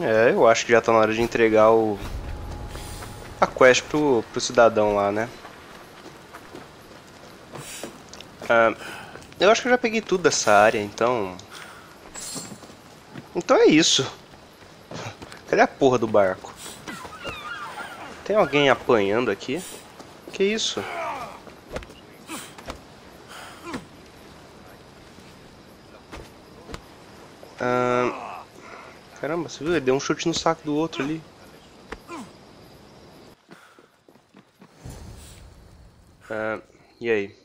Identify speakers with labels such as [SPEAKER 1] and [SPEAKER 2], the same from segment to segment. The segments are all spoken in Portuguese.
[SPEAKER 1] É, eu acho que já tá na hora de entregar o... A quest pro, pro cidadão lá, né? Ah, eu acho que eu já peguei tudo dessa área, então... Então é isso. Cadê a porra do barco? Tem alguém apanhando aqui? Que isso? Caramba, você viu? Ele deu um chute no saco do outro ali. Ah, e aí?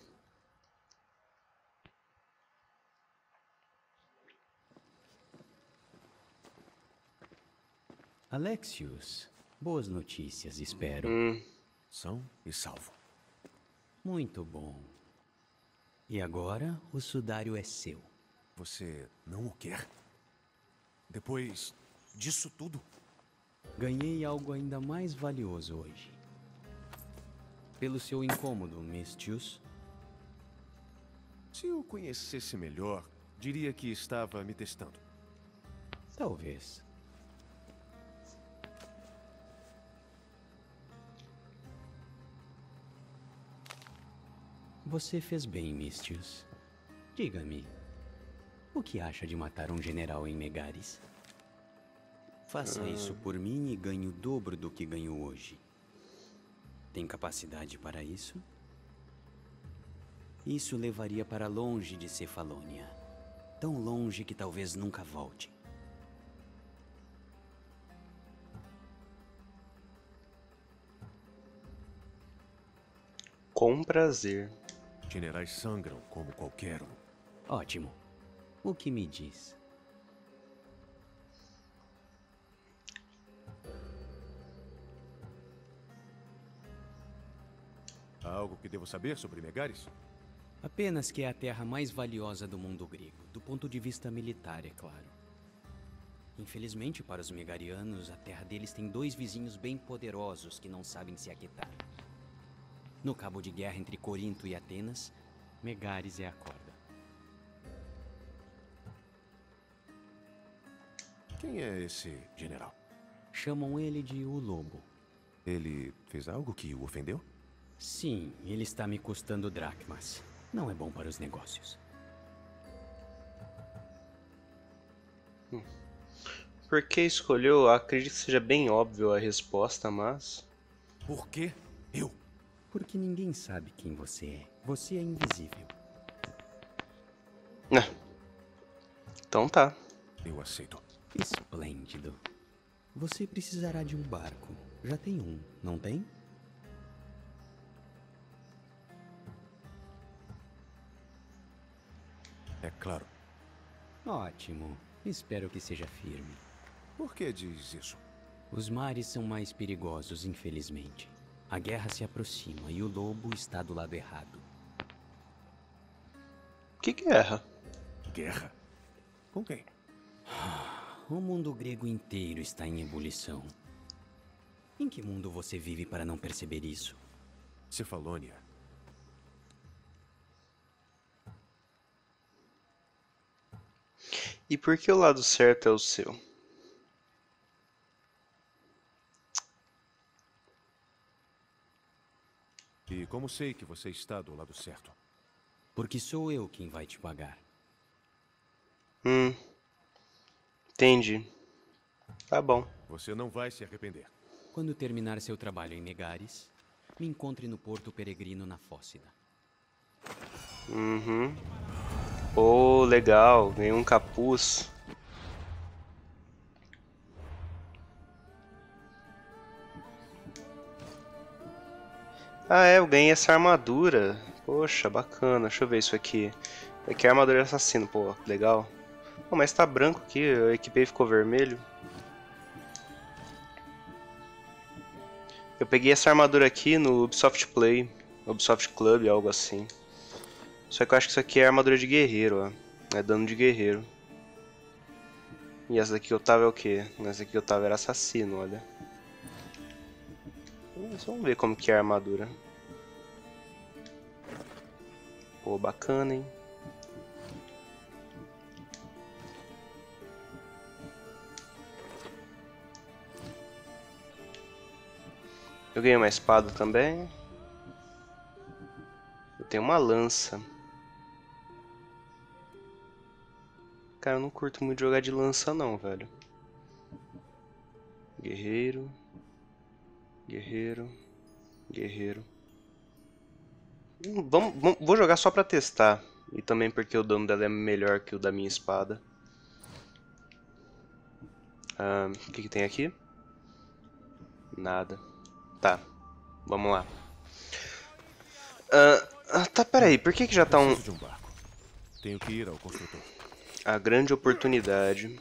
[SPEAKER 2] Alexius, boas notícias, espero.
[SPEAKER 1] Hum,
[SPEAKER 3] São e salvo.
[SPEAKER 2] Muito bom. E agora o sudário é seu.
[SPEAKER 3] Você não o quer? Depois disso tudo?
[SPEAKER 2] Ganhei algo ainda mais valioso hoje. Pelo seu incômodo, Mistius.
[SPEAKER 3] Se eu conhecesse melhor, diria que estava me testando.
[SPEAKER 2] Talvez. Você fez bem, Mistius. Diga-me, o que acha de matar um general em Megaris? Faça isso por mim e ganhe o dobro do que ganho hoje. Tem capacidade para isso? Isso levaria para longe de Cefalônia. Tão longe que talvez nunca volte.
[SPEAKER 1] com prazer.
[SPEAKER 3] Generais sangram como qualquer um.
[SPEAKER 2] Ótimo. O que me diz?
[SPEAKER 3] Há algo que devo saber sobre Megaris?
[SPEAKER 2] Apenas que é a terra mais valiosa do mundo grego, do ponto de vista militar, é claro. Infelizmente para os megarianos, a terra deles tem dois vizinhos bem poderosos que não sabem se aquietar. No cabo de guerra entre Corinto e Atenas, Megares é a corda.
[SPEAKER 3] Quem é esse general?
[SPEAKER 2] Chamam ele de o Lobo.
[SPEAKER 3] Ele fez algo que o ofendeu?
[SPEAKER 2] Sim, ele está me custando dracmas. Não é bom para os negócios.
[SPEAKER 1] Por que escolheu? Eu acredito que seja bem óbvio a resposta, mas...
[SPEAKER 3] Por quê? Eu?
[SPEAKER 2] Porque ninguém sabe quem você é. Você é invisível.
[SPEAKER 1] Ah. Então tá.
[SPEAKER 3] Eu aceito.
[SPEAKER 2] Esplêndido. Você precisará de um barco. Já tem um, não tem?
[SPEAKER 3] É claro.
[SPEAKER 2] Ótimo. Espero que seja firme.
[SPEAKER 3] Por que diz isso?
[SPEAKER 2] Os mares são mais perigosos, infelizmente. A guerra se aproxima e o lobo está do lado errado.
[SPEAKER 1] Que guerra?
[SPEAKER 3] Guerra? Com quem?
[SPEAKER 2] O mundo grego inteiro está em ebulição. Em que mundo você vive para não perceber isso?
[SPEAKER 3] Cefalônia.
[SPEAKER 1] E por que o lado certo é o seu?
[SPEAKER 3] E como sei que você está do lado certo?
[SPEAKER 2] Porque sou eu quem vai te pagar.
[SPEAKER 1] Hum. Entendi. Tá bom.
[SPEAKER 3] Você não vai se arrepender.
[SPEAKER 2] Quando terminar seu trabalho em Megares, me encontre no Porto Peregrino na Fócida.
[SPEAKER 1] Uhum. Oh, legal. Ganhei um capuz. Ah, é, eu ganhei essa armadura. Poxa, bacana. Deixa eu ver isso aqui. Aqui é a armadura de assassino, pô, legal. Pô, mas tá branco aqui, eu equipei ficou vermelho. Eu peguei essa armadura aqui no Ubisoft Play, Ubisoft Club, algo assim. Só que eu acho que isso aqui é armadura de guerreiro, ó. É dano de guerreiro. E essa daqui que eu tava é o quê? Essa aqui que eu tava era assassino, olha. Mas vamos ver como que é a armadura. Pô, bacana, hein? Eu ganhei uma espada também. Eu tenho uma lança. Cara, eu não curto muito jogar de lança não, velho. Guerreiro. Guerreiro. Guerreiro. Vamos, vamos, vou jogar só pra testar. E também porque o dano dela é melhor que o da minha espada. O que, que tem aqui? Nada. Tá, vamos lá. Uh, tá, peraí, por que que já tá um...
[SPEAKER 3] Tenho que ir ao construtor.
[SPEAKER 1] A grande oportunidade.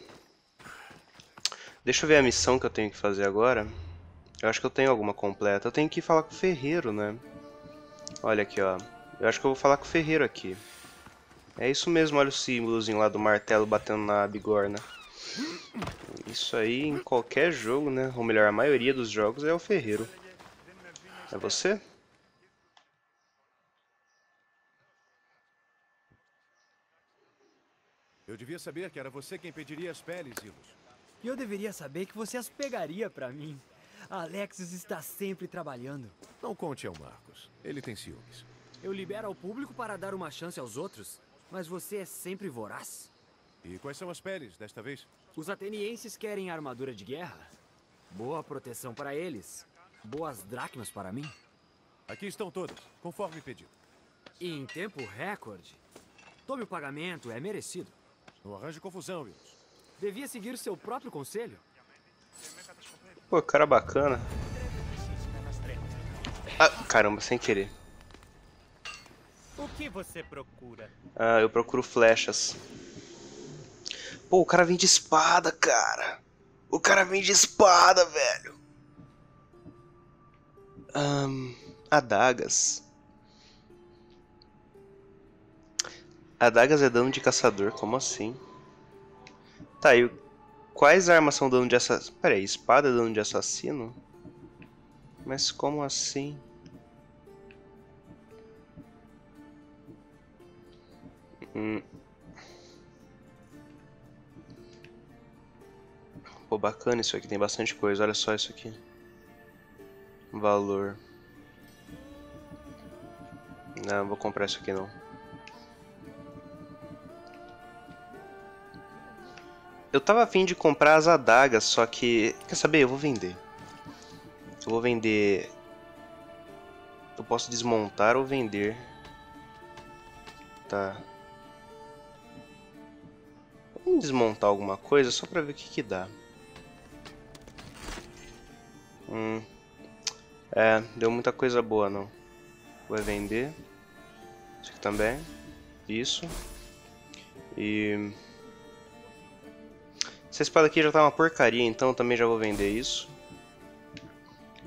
[SPEAKER 1] Deixa eu ver a missão que eu tenho que fazer agora. Eu acho que eu tenho alguma completa. Eu tenho que falar com o ferreiro, né? Olha aqui, ó. Eu acho que eu vou falar com o ferreiro aqui. É isso mesmo, olha o símbolozinho lá do martelo batendo na bigorna. Isso aí em qualquer jogo, né? Ou melhor, a maioria dos jogos é o ferreiro. É você?
[SPEAKER 3] Eu devia saber que era você quem pediria as peles, Ilus.
[SPEAKER 4] E eu deveria saber que você as pegaria pra mim. Alexis está sempre trabalhando.
[SPEAKER 3] Não conte ao Marcos. Ele tem ciúmes.
[SPEAKER 4] Eu libero ao público para dar uma chance aos outros, mas você é sempre voraz.
[SPEAKER 3] E quais são as peles desta vez?
[SPEAKER 4] Os atenienses querem armadura de guerra. Boa proteção para eles. Boas dracmas para mim.
[SPEAKER 3] Aqui estão todas, conforme pedido.
[SPEAKER 4] E em tempo recorde. Tome o pagamento, é merecido.
[SPEAKER 3] Não arranje confusão, Ilus.
[SPEAKER 4] Devia seguir seu próprio conselho.
[SPEAKER 1] Pô, cara bacana. Ah, caramba, sem querer.
[SPEAKER 5] O que você procura?
[SPEAKER 1] Ah, eu procuro flechas. Pô, o cara vem de espada, cara. O cara vem de espada, velho. Um, adagas. Adagas é dano de caçador, como assim? Tá, e quais armas são dano de assassino? Pera aí, espada é dano de assassino? Mas como assim? Hum. Pô, bacana isso aqui, tem bastante coisa, olha só isso aqui. Valor. Não, vou comprar isso aqui não. Eu tava afim de comprar as adagas, só que... Quer saber? Eu vou vender. Eu vou vender... Eu posso desmontar ou vender. Tá. Vamos desmontar alguma coisa só pra ver o que que dá. Hum. É, deu muita coisa boa não. Vou vender. Isso aqui também. Isso. E... Essa espada aqui já tá uma porcaria, então também já vou vender isso.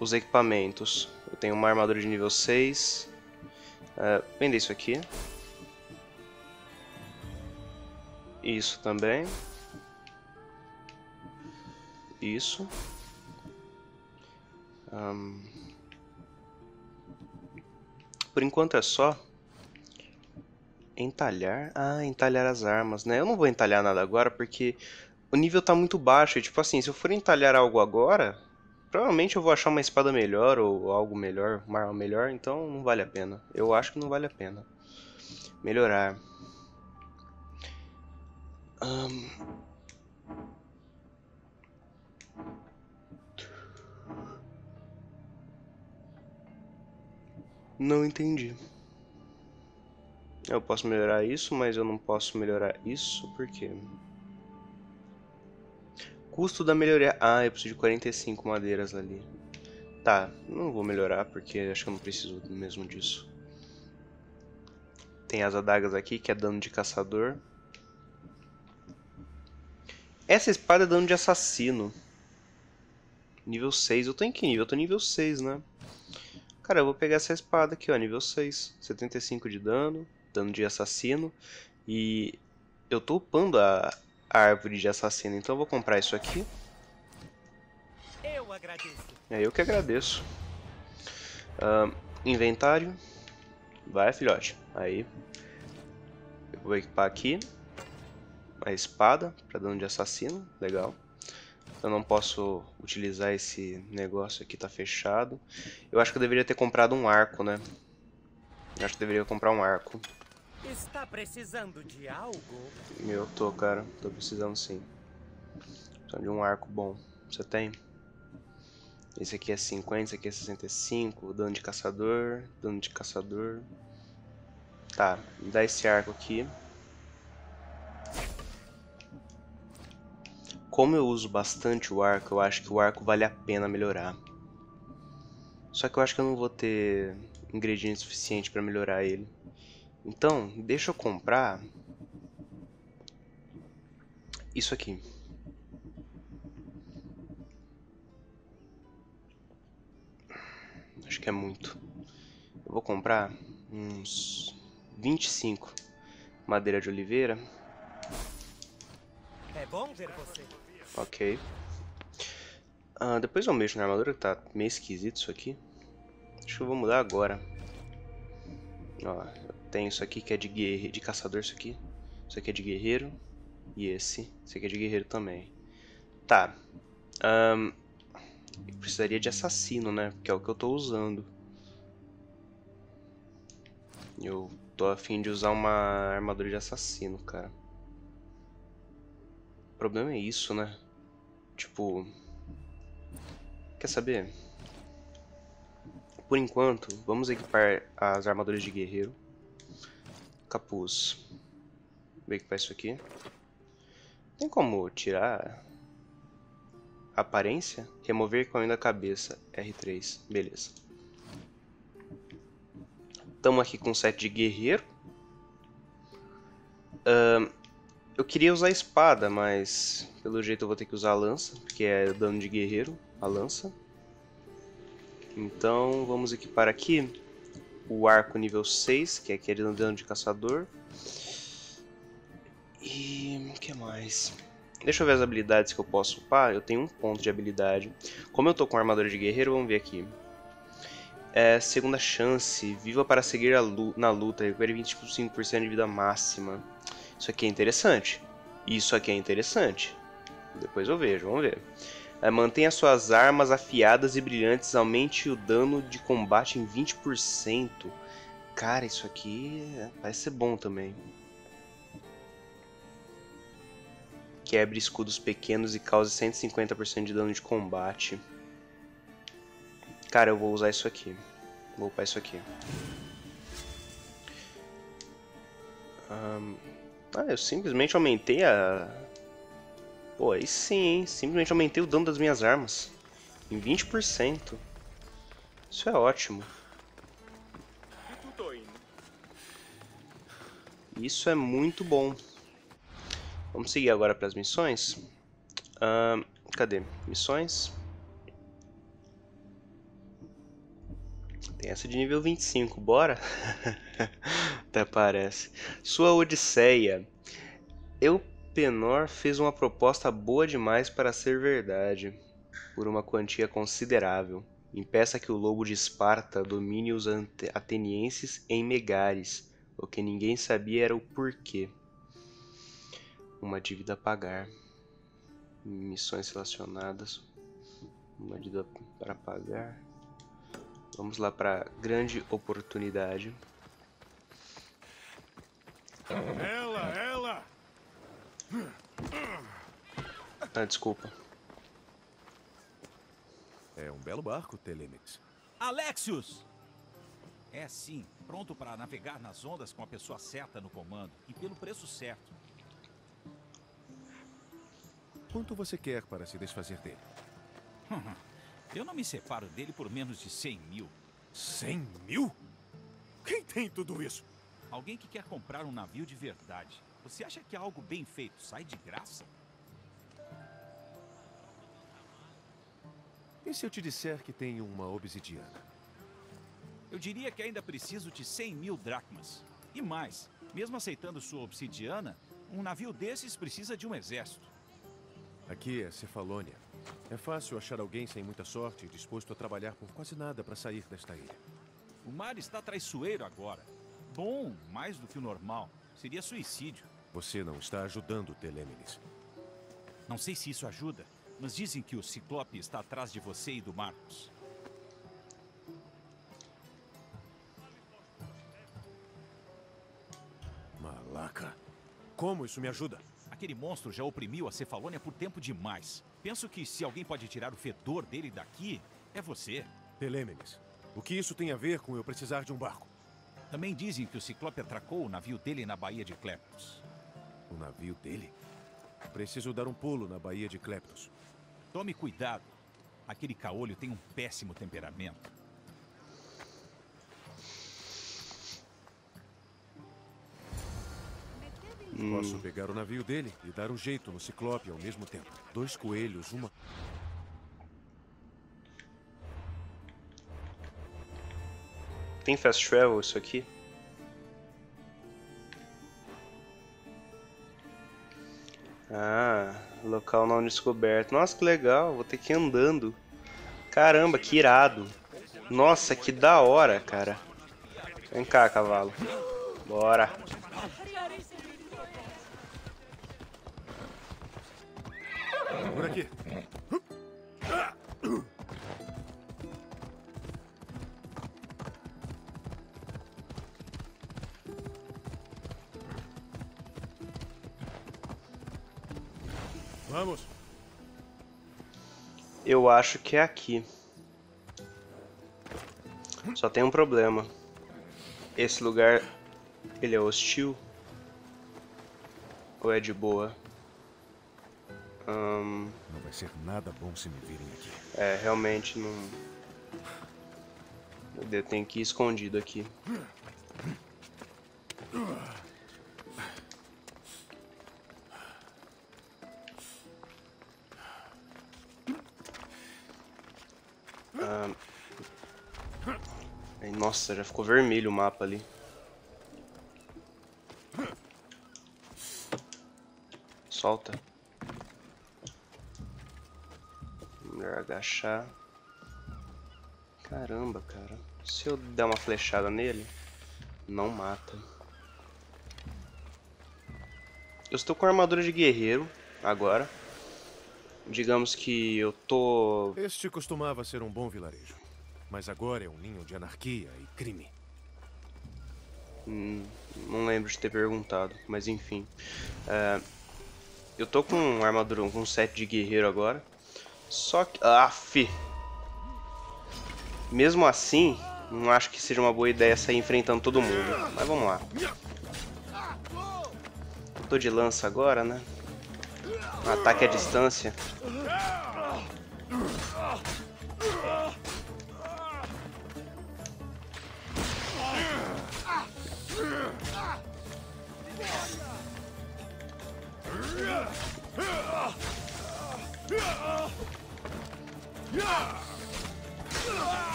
[SPEAKER 1] Os equipamentos. Eu tenho uma armadura de nível 6. Uh, vender isso aqui. Isso também. Isso. Um... Por enquanto é só. Entalhar? Ah, entalhar as armas, né? Eu não vou entalhar nada agora porque o nível tá muito baixo. E, tipo assim, se eu for entalhar algo agora, provavelmente eu vou achar uma espada melhor ou algo melhor, uma arma melhor, então não vale a pena. Eu acho que não vale a pena. Melhorar. Um... Não entendi. Eu posso melhorar isso, mas eu não posso melhorar isso, por quê? Custo da melhoria... Ah, eu preciso de 45 madeiras ali. Tá, não vou melhorar, porque acho que eu não preciso mesmo disso. Tem as adagas aqui, que é dano de caçador. Essa espada é dano de assassino. Nível 6. Eu tô em que nível? Eu tô nível 6, né? Cara, eu vou pegar essa espada aqui, ó, nível 6. 75 de dano, dano de assassino. E eu tô upando a, árvore de assassino. Então eu vou comprar isso aqui.
[SPEAKER 5] Eu agradeço.
[SPEAKER 1] É eu que agradeço. Uh, inventário. Vai, filhote. Aí. Eu vou equipar aqui. A espada, para dano de assassino. Legal. Eu não posso utilizar esse negócio aqui, tá fechado. Eu acho que eu deveria ter comprado um arco, né? Eu acho que eu deveria comprar um arco.
[SPEAKER 5] Está precisando de algo?
[SPEAKER 1] Eu tô, cara. Tô precisando sim. Precisando de um arco bom. Você tem? Esse aqui é 50, esse aqui é 65. Dano de caçador, dano de caçador. Tá, me dá esse arco aqui. Como eu uso bastante o arco, eu acho que o arco vale a pena melhorar. Só que eu acho que eu não vou ter ingrediente suficiente para melhorar ele. Então, deixa eu comprar isso aqui. Acho que é muito. Eu vou comprar uns 25 madeira de oliveira.
[SPEAKER 5] É bom ver você.
[SPEAKER 1] Ok. Ah, depois eu mexo na armadura, que tá meio esquisito isso aqui. Acho que eu vou mudar agora. Ó, eu tenho isso aqui que é de guerreiro, de caçador isso aqui. Isso aqui é de guerreiro. E esse. Esse aqui é de guerreiro também. Tá. Um, eu precisaria de assassino, né? Que é o que eu tô usando. Eu tô afim de usar uma armadura de assassino, cara. O problema é isso, né? Tipo... Quer saber? Por enquanto, vamos equipar as armaduras de guerreiro. Capuz. Vou equipar isso aqui. Tem como tirar a aparência? Remover com da cabeça. R3. Beleza. Estamos aqui com o set de guerreiro. Uh, eu queria usar a espada, mas pelo jeito eu vou ter que usar a lança, porque é dano de guerreiro, a lança. Então vamos equipar aqui o arco nível 6, que é aquele dano de caçador. E o que mais? Deixa eu ver as habilidades que eu posso upar. Eu tenho um ponto de habilidade. Como eu tô com armadura de guerreiro, vamos ver aqui. É, segunda chance, viva para seguir luta, na luta, recupere 25% de vida máxima. Isso aqui é interessante. Isso aqui é interessante. Depois eu vejo, vamos ver. É, mantenha suas armas afiadas e brilhantes, aumente o dano de combate em 20%. Cara, isso aqui vai ser bom também. Quebre escudos pequenos e cause 150% de dano de combate. Cara, eu vou usar isso aqui. Vou upar isso aqui. Um... Ah, eu simplesmente aumentei a Pô, aí sim, hein? Simplesmente aumentei o dano das minhas armas. Em 20%. Isso é ótimo. Isso é muito bom. Vamos seguir agora para as missões. Uh, cadê? Missões. Tem essa de nível 25, bora? Até parece. Sua Odisseia. Eu Penor fez uma proposta boa demais para ser verdade, por uma quantia considerável. Impeça que o lobo de Esparta domine os atenienses em Megares. O que ninguém sabia era o porquê. Uma dívida a pagar. Missões relacionadas. Uma dívida para pagar. Vamos lá para grande oportunidade.
[SPEAKER 3] Ela, ela!
[SPEAKER 1] Ah, desculpa.
[SPEAKER 3] É um belo barco, Telemix.
[SPEAKER 6] Alexius! É sim, pronto para navegar nas ondas com a pessoa certa no comando e pelo preço certo.
[SPEAKER 3] Quanto você quer para se desfazer dele?
[SPEAKER 6] Eu não me separo dele por menos de 100 mil.
[SPEAKER 3] 100 mil? Quem tem tudo isso?
[SPEAKER 6] Alguém que quer comprar um navio de verdade. Você acha que algo bem feito sai de graça?
[SPEAKER 3] E se eu te disser que tenho uma obsidiana?
[SPEAKER 6] Eu diria que ainda preciso de 100 mil dracmas. E mais, mesmo aceitando sua obsidiana, um navio desses precisa de um exército.
[SPEAKER 3] Aqui é Cefalônia. É fácil achar alguém sem muita sorte disposto a trabalhar por quase nada para sair desta ilha.
[SPEAKER 6] O mar está traiçoeiro agora. Bom, mais do que o normal. Seria suicídio.
[SPEAKER 3] Você não está ajudando, Telêmenes.
[SPEAKER 6] Não sei se isso ajuda, mas dizem que o Ciclope está atrás de você e do Marcos.
[SPEAKER 3] Malaca. Como isso me ajuda?
[SPEAKER 6] Aquele monstro já oprimiu a Cefalônia por tempo demais. Penso que se alguém pode tirar o fedor dele daqui, é você.
[SPEAKER 3] Telêmenes. O que isso tem a ver com eu precisar de um barco?
[SPEAKER 6] Também dizem que o Ciclope atracou o navio dele na Baía de Cleptos.
[SPEAKER 3] O navio dele? Preciso dar um pulo na Baía de Cleptos.
[SPEAKER 6] Tome cuidado. Aquele caolho tem um péssimo temperamento.
[SPEAKER 3] Posso pegar o navio dele e dar um jeito no Ciclope ao mesmo tempo. Dois coelhos, uma...
[SPEAKER 1] Tem fast travel isso aqui? Ah, local não descoberto. Nossa, que legal. Vou ter que ir andando. Caramba, que irado. Nossa, que da hora, cara. Vem cá, cavalo. Bora.
[SPEAKER 3] Por aqui. Vamos.
[SPEAKER 1] Eu acho que é aqui. Só tem um problema. Esse lugar, ele é hostil? Ou é de boa?
[SPEAKER 3] Não vai ser nada bom se me virem aqui.
[SPEAKER 1] é, realmente não... Eu tenho que ir escondido aqui. Nossa, já ficou vermelho o mapa ali. Solta. Melhor agachar. Caramba, cara. Se eu der uma flechada nele, não mata. Eu estou com armadura de guerreiro agora. Digamos que eu tô
[SPEAKER 3] Este costumava ser um bom vilarejo. Mas agora é um ninho de anarquia e crime.
[SPEAKER 1] Hum, não lembro de ter perguntado, mas enfim. É, eu tô com uma armadura, com um set de guerreiro agora. Só que. Aff! Mesmo assim, não acho que seja uma boa ideia sair enfrentando todo mundo. Mas vamos lá. Eu tô de lança agora, né? Um ataque à distância.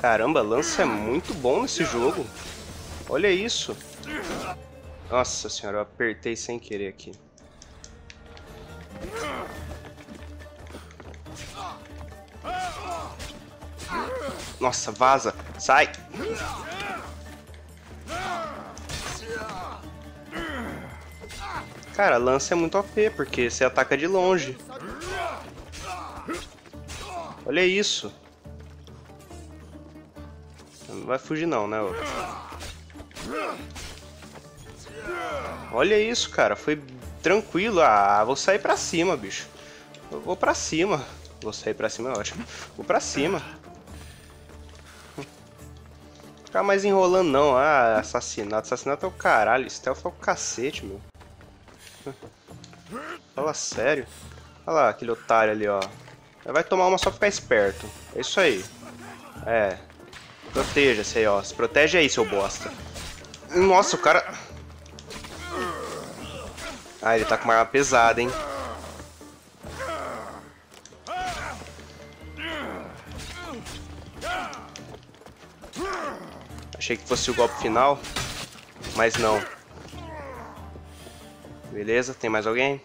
[SPEAKER 1] Caramba, lança é muito bom nesse jogo. Olha isso. Nossa senhora, eu apertei sem querer aqui. Nossa, vaza. Sai. Cara, lança é muito OP, porque você ataca de longe. Olha isso. Não vai fugir não, né? Olha isso, cara. Foi tranquilo. Ah, vou sair pra cima, bicho. Eu vou pra cima. Vou sair pra cima, é ótimo. Vou pra cima. Ficar mais enrolando não. Ah, assassinato. Assassinato é o caralho. Stealth é o cacete, meu. Fala sério. Olha lá, aquele otário ali, ó. Vai tomar uma só ficar esperto. É isso aí. É. Proteja-se aí, ó. Se protege aí, seu bosta. Nossa, o cara... Ah, ele tá com uma arma pesada, hein. Achei que fosse o golpe final, mas não. Beleza, tem mais alguém?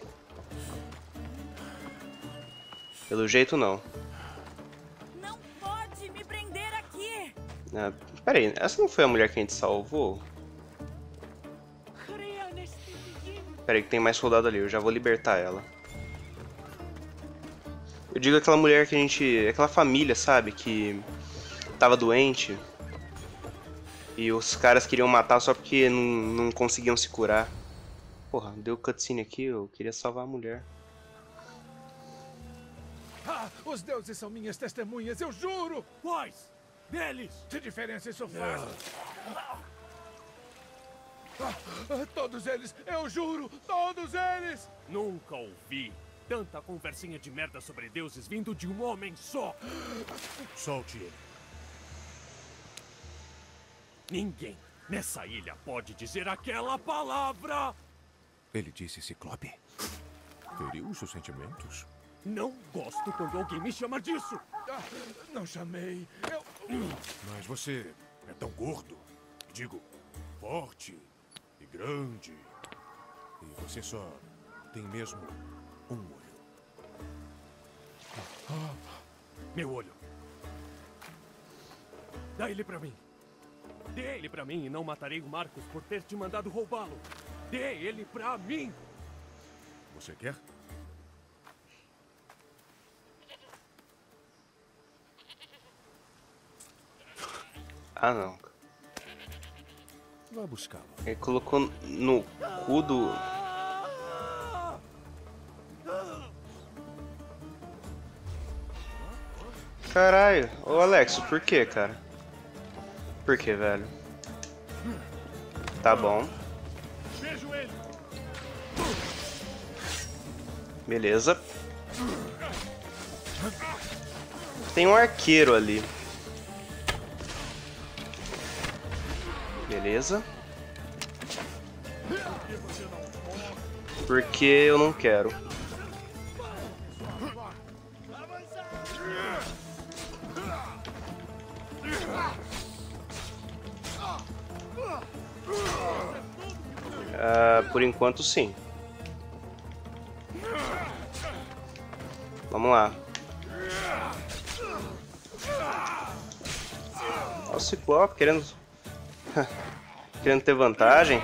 [SPEAKER 1] Pelo jeito não.
[SPEAKER 7] Não pode me prender aqui!
[SPEAKER 1] Ah, pera aí, essa não foi a mulher que a gente salvou?
[SPEAKER 7] Creia neste menino!
[SPEAKER 1] Pera aí que tem mais soldado ali, eu já vou libertar ela. Eu digo aquela mulher que a gente. aquela família, sabe? Que tava doente. E os caras queriam matar só porque não, não conseguiam se curar. Porra, deu cutscene aqui, eu queria salvar a mulher.
[SPEAKER 8] Ah, os deuses são minhas testemunhas, eu juro!
[SPEAKER 5] Quais? Deles!
[SPEAKER 8] Que diferença isso faz? Ah, ah, todos eles, eu juro, todos eles!
[SPEAKER 5] Nunca ouvi tanta conversinha de merda sobre deuses vindo de um homem só.
[SPEAKER 3] Solte ele.
[SPEAKER 5] Ninguém nessa ilha pode dizer aquela palavra.
[SPEAKER 3] Ele disse Ciclope. Feriu os seus sentimentos?
[SPEAKER 5] Não gosto quando alguém me chama disso.
[SPEAKER 8] Ah, não chamei, eu...
[SPEAKER 3] Mas você é tão gordo. Digo, forte e grande. E você só tem mesmo um olho.
[SPEAKER 5] Meu olho. Dá ele pra mim. Dê ele pra mim e não matarei o Marcos por ter te mandado roubá-lo. Dê ele pra mim.
[SPEAKER 3] Você quer?
[SPEAKER 1] Ah não.
[SPEAKER 3] Vá buscá-lo.
[SPEAKER 1] Ele colocou no cu do. Caralho, ô Alex, por que, cara? Por que, velho? Tá bom. Beleza. Tem um arqueiro ali. Beleza. Porque eu não quero. Ah, por enquanto, sim. Vamos lá. Olha o Ciclope querendo... querendo ter vantagem.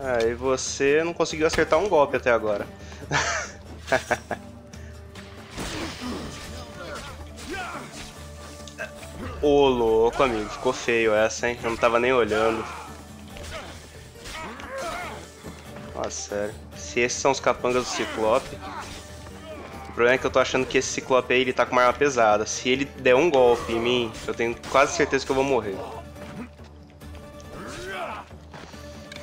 [SPEAKER 1] Ah, e você não conseguiu acertar um golpe até agora. Ô, louco, amigo. Ficou feio essa, hein? Eu não tava nem olhando. Nossa, sério. Se esses são os capangas do Ciclope... O problema é que eu tô achando que esse Ciclope aí, ele tá com uma arma pesada. Se ele der um golpe em mim, eu tenho quase certeza que eu vou morrer.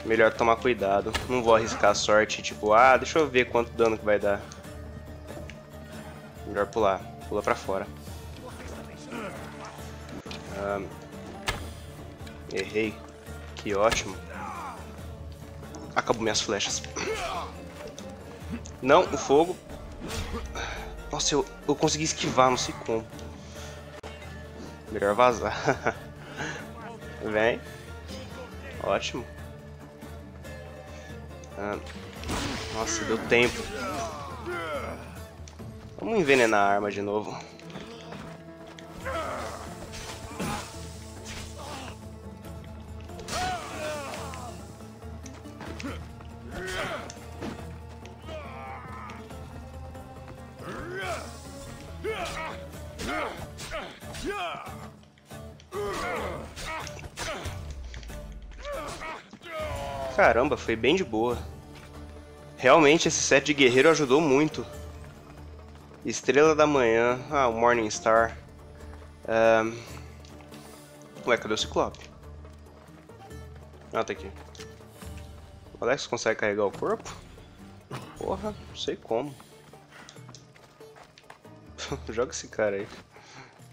[SPEAKER 1] Melhor tomar cuidado. Não vou arriscar a sorte, tipo, ah, deixa eu ver quanto dano que vai dar. Melhor pular. Pula pra fora. Ah, errei. Que ótimo. Acabou minhas flechas. Não, o fogo. Nossa, eu, eu consegui esquivar, não sei como. Melhor vazar. Vem. Ótimo. Ah, nossa, deu tempo. Vamos envenenar a arma de novo. Caramba, foi bem de boa. Realmente esse set de guerreiro ajudou muito. Estrela da Manhã. Ah, o Morning Star. Um... Ué, cadê o Ciclope? Ah, tá aqui. O Alex consegue carregar o corpo? Porra, não sei como. Joga esse cara aí.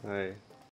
[SPEAKER 1] aí.